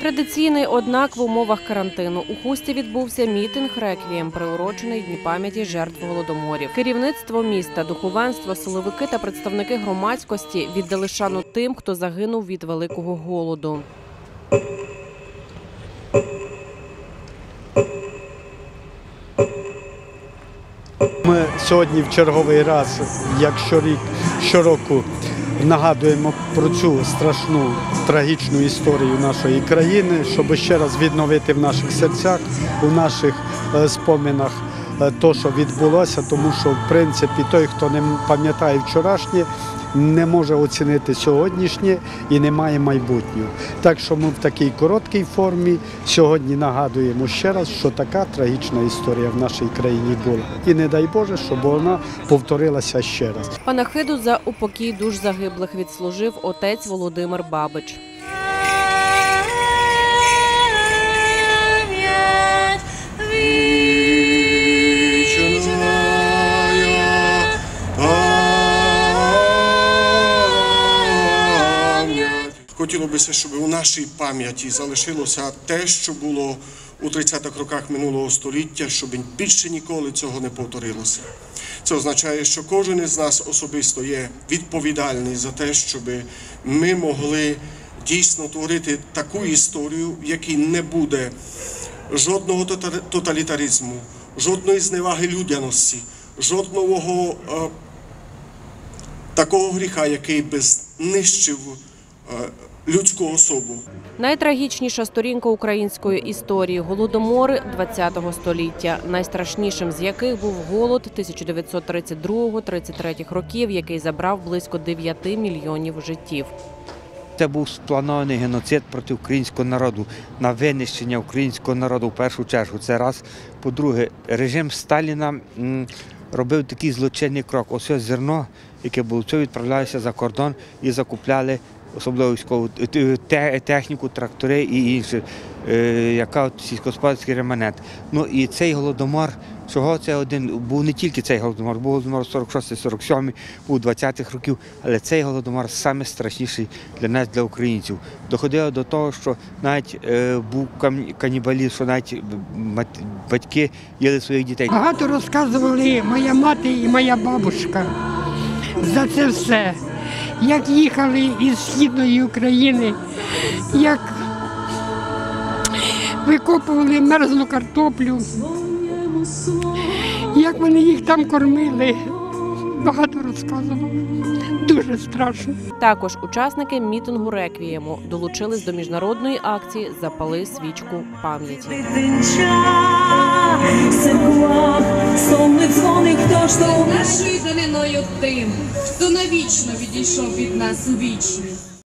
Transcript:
Традиційний, однак, в умовах карантину у хусті відбувся мітинг реквієм, приурочений Дні пам'яті жертв голодоморів. Керівництво міста, духовенство, силовики та представники громадськості віддали шану тим, хто загинув від великого голоду. Ми сьогодні в черговий раз, як щорік, щороку, нагадуємо про цю страшну трагічну історію нашої країни, щоб ще раз відновити в наших серцях, у наших спомінах, споминах е, то, що відбулося, тому що в принципі той, хто не пам'ятає вчорашнє, не може оцінити сьогоднішнє і не має майбутнього. Так що ми в такій короткій формі сьогодні нагадуємо ще раз, що така трагічна історія в нашій країні була. І не дай Боже, щоб вона повторилася ще раз. Панахиду за упокій душ загиблих відслужив отець Володимир Бабич. Хотіло бися, щоб у нашій пам'яті залишилося те, що було у 30-х роках минулого століття, щоб більше ніколи цього не повторилося. Це означає, що кожен із нас особисто є відповідальний за те, щоб ми могли дійсно творити таку історію, в якій не буде жодного тоталітаризму, жодної зневаги людяності, жодного е, такого гріха, який би знищив людську особу. Найтрагічніша сторінка української історії голодомори ХХ століття, найстрашнішим з яких був голод 1932-33 років, який забрав близько 9 мільйонів життів. Це був спланований геноцид проти українського народу на винищення українського народу в першу чергу. Це раз. По-друге, режим Сталіна робив такий злочинний крок. Ось ось зерно, яке було це відправлялося за кордон і закупляли особливо військову е, техніку, трактори і інше, е, яка сільськогосподарський реманент. Ну і цей голодомор. Чого це один був не тільки цей голодомор, був голодомор 46-47, був 20-х років, але цей голодомор саме страшніший для нас, для українців. Доходило до того, що навіть е, був канібалізм, що навіть батьки їли своїх дітей. Багато розказували моя мати і моя бабушка за це все. Як їхали із східної України, як викопували мерзлу картоплю, як вони їх там кормили. Багато розказували. Дуже страшно. Також учасники мітингу реквієму долучились до міжнародної акції Запали свічку пам'яті. Нашою даниною тим, хто навічно відійшов від нас у вічність.